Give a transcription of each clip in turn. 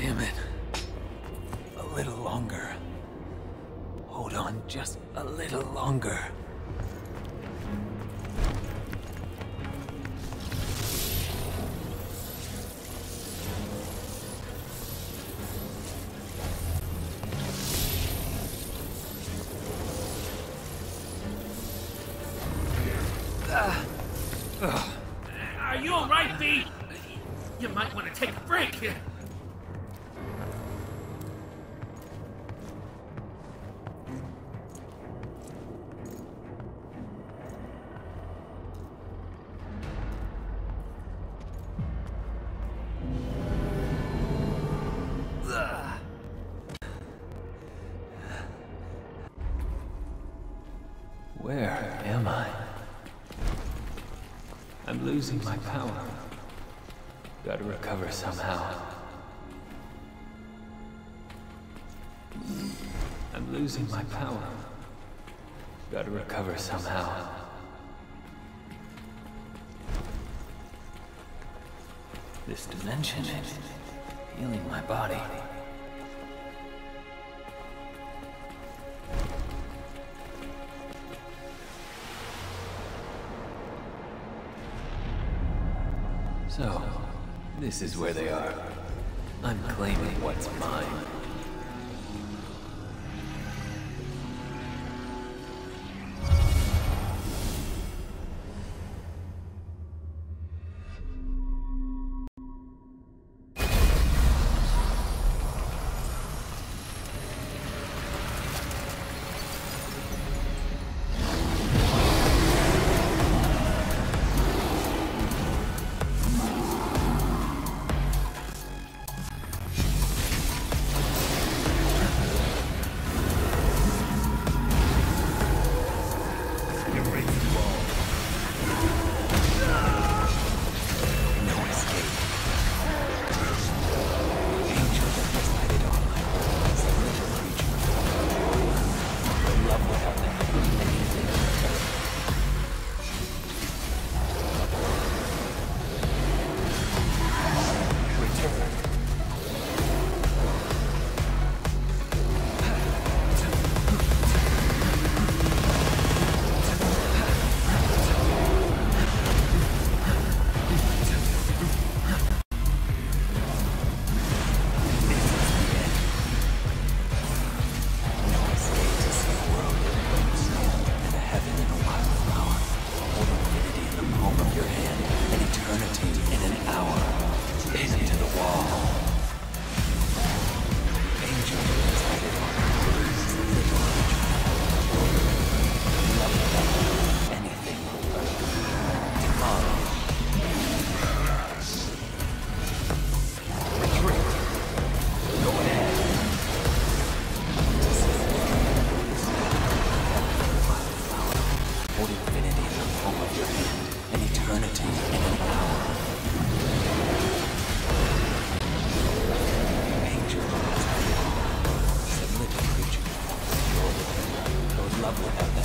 Damn it. A little longer. Hold on just a little longer. Are you alright, V? You might want to take a break. Where am I? I'm losing my power. Gotta recover somehow. I'm losing my power. Gotta recover somehow. This dimension is healing my body. So, this is where they are. I'm claiming what's mine. Lovely.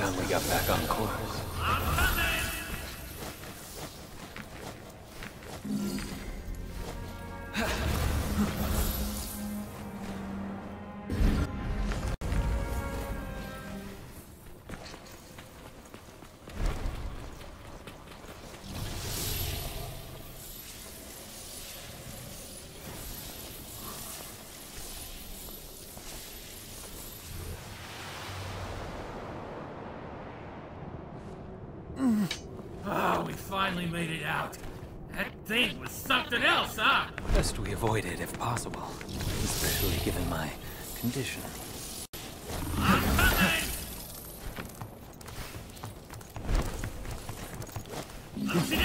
Oh, we finally made it out. That thing was something else, huh? Best we avoid it if possible, especially given my condition. I'm coming!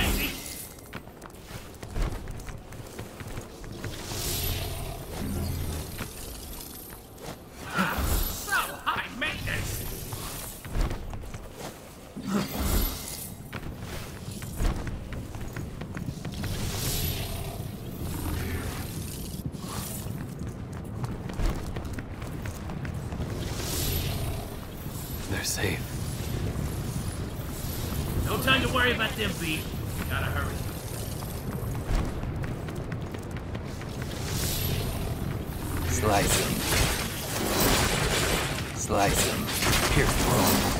safe. No time to worry about them, V. Gotta hurry. Slicing. Slicing. Pierce through. I'm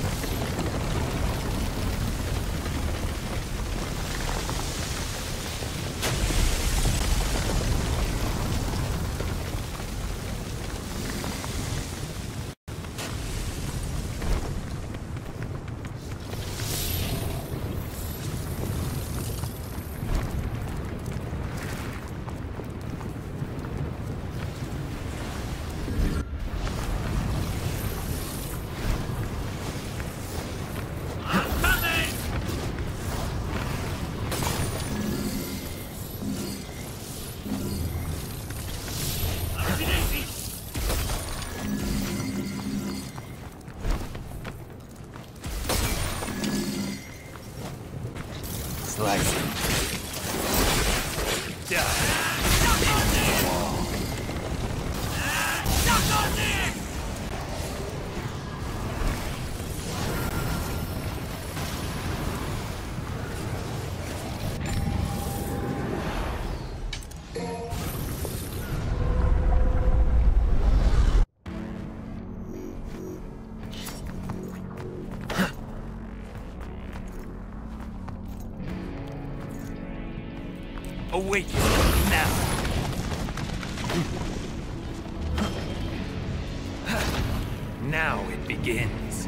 자. 작가님! 작가님! This! Awaken now. Now it begins.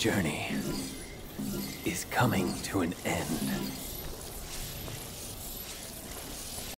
Journey is coming to an end.